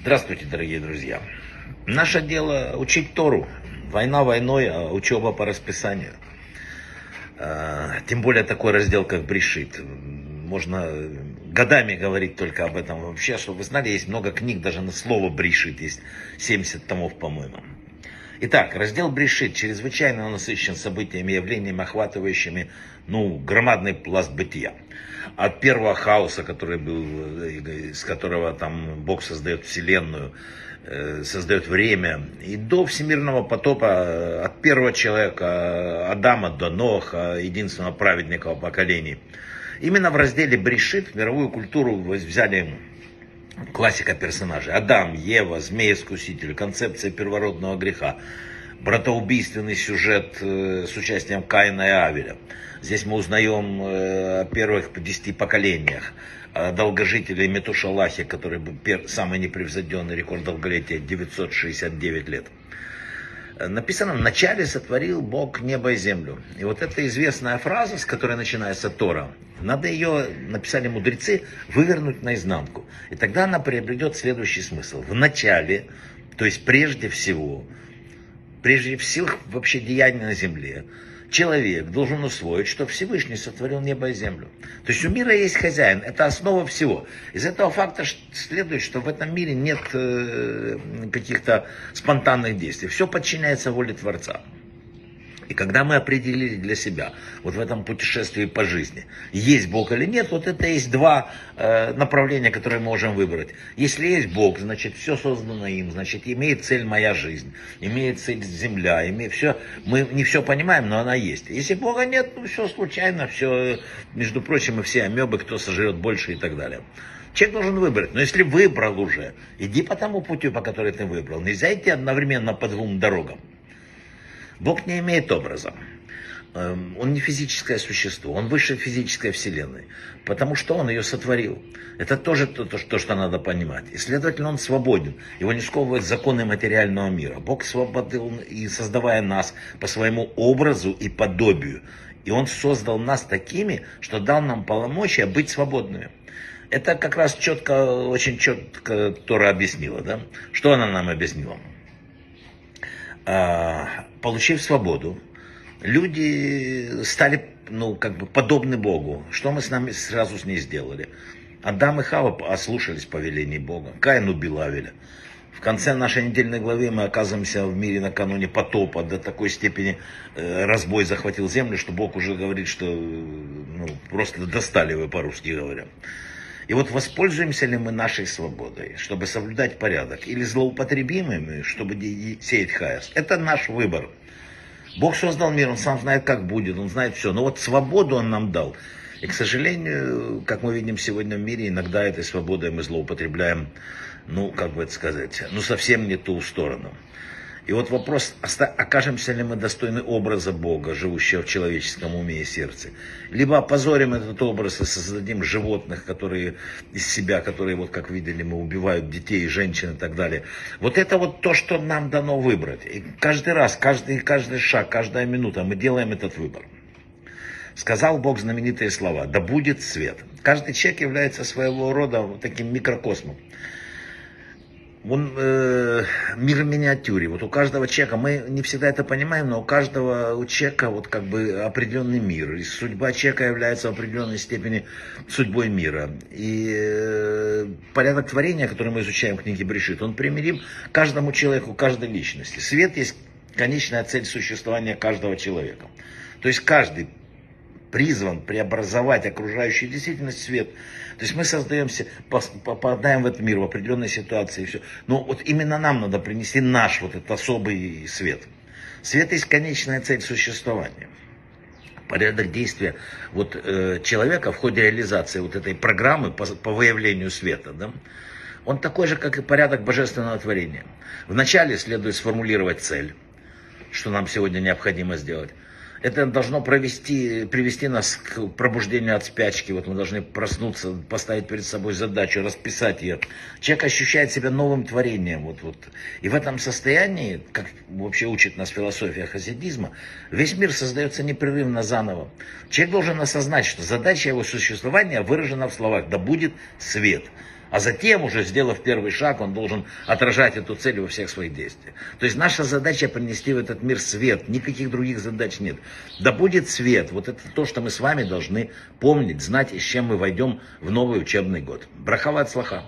Здравствуйте, дорогие друзья. Наше дело учить Тору. Война войной, а учеба по расписанию. А, тем более такой раздел, как Брешит. Можно годами говорить только об этом. Вообще, чтобы вы знали, есть много книг, даже на слово Брешит есть 70 томов, по-моему. Итак, раздел Брешит чрезвычайно насыщен событиями и явлениями, охватывающими ну, громадный пласт бытия. От первого хаоса, который был, э, из которого там Бог создает Вселенную, э, создает время, и до всемирного потопа э, от первого человека, Адама до Ноха, единственного праведника поколений. Именно в разделе Брешит мировую культуру взяли классика персонажей. Адам, Ева, змей-искуситель, концепция первородного греха, братоубийственный сюжет э, с участием Каина и Авеля. Здесь мы узнаем э, о первых десяти поколениях, о долгожителе Метушалахе, который был самый непревзойденный рекорд долголетия, 969 лет. Написано, вначале сотворил Бог небо и землю. И вот эта известная фраза, с которой начинается Тора, надо ее, написали мудрецы, вывернуть наизнанку. И тогда она приобретет следующий смысл. В начале, то есть прежде всего, прежде всего вообще деяния на земле, человек должен усвоить, что Всевышний сотворил небо и землю. То есть у мира есть хозяин, это основа всего. Из этого факта следует, что в этом мире нет э, каких-то спонтанных действий. Все подчиняется воле Творца. И когда мы определили для себя, вот в этом путешествии по жизни, есть Бог или нет, вот это есть два э, направления, которые мы можем выбрать. Если есть Бог, значит все создано им, значит имеет цель моя жизнь, имеет цель земля, имеет все. Мы не все понимаем, но она есть. Если Бога нет, ну все случайно, все, между прочим, мы все амебы, кто сожрет больше и так далее. Человек должен выбрать. Но если выбрал уже, иди по тому пути, по которому ты выбрал. Нельзя идти одновременно по двум дорогам. Бог не имеет образа. Эм, он не физическое существо, он выше физической вселенной, потому что он ее сотворил. Это тоже то, то, что надо понимать. И, следовательно, он свободен. Его не сковывают законы материального мира. Бог свободен и создавая нас по своему образу и подобию. И он создал нас такими, что дал нам полномочия быть свободными. Это как раз четко, очень четко Тора объяснила. Да? Что она нам объяснила? Получив свободу, люди стали, ну, как бы подобны Богу. Что мы с нами сразу с ней сделали? Адам и Хава ослушались повелений Бога. Каин убил Авеля. В конце нашей недельной главы мы оказываемся в мире накануне потопа. До такой степени э, разбой захватил землю, что Бог уже говорит, что ну, просто достали вы, по-русски говоря. И вот воспользуемся ли мы нашей свободой, чтобы соблюдать порядок, или злоупотребим ими, чтобы сеять хаос. Это наш выбор. Бог создал мир, Он сам знает, как будет, Он знает все. Но вот свободу Он нам дал. И, к сожалению, как мы видим сегодня в мире, иногда этой свободой мы злоупотребляем, ну, как бы это сказать, ну, совсем не ту сторону. И вот вопрос, окажемся ли мы достойны образа Бога, живущего в человеческом уме и сердце. Либо опозорим этот образ и создадим животных, которые из себя, которые, вот как видели, мы убивают детей, женщин и так далее. Вот это вот то, что нам дано выбрать. И каждый раз, каждый, каждый шаг, каждая минута мы делаем этот выбор. Сказал Бог знаменитые слова, да будет свет. Каждый человек является своего рода таким микрокосмом он э, мир в миниатюре. Вот у каждого человека, мы не всегда это понимаем, но у каждого у человека вот как бы определенный мир. И судьба человека является в определенной степени судьбой мира. И э, порядок творения, который мы изучаем в книге Брешит, он примирим каждому человеку, каждой личности. Свет есть конечная цель существования каждого человека. То есть каждый призван преобразовать окружающую действительность свет. То есть мы создаемся, попадаем в этот мир в определенной ситуации и все. Но вот именно нам надо принести наш вот этот особый свет. Свет есть конечная цель существования. Порядок действия вот, э, человека в ходе реализации вот этой программы по, по выявлению света, да, он такой же, как и порядок божественного творения. Вначале следует сформулировать цель, что нам сегодня необходимо сделать. Это должно провести, привести нас к пробуждению от спячки. Вот мы должны проснуться, поставить перед собой задачу, расписать ее. Человек ощущает себя новым творением. Вот, вот. И в этом состоянии, как вообще учит нас философия хасидизма, весь мир создается непрерывно заново. Человек должен осознать, что задача его существования выражена в словах «да будет свет». А затем, уже сделав первый шаг, он должен отражать эту цель во всех своих действиях. То есть наша задача принести в этот мир свет. Никаких других задач нет. Да будет свет. Вот это то, что мы с вами должны помнить, знать, с чем мы войдем в новый учебный год. Брахава от слаха.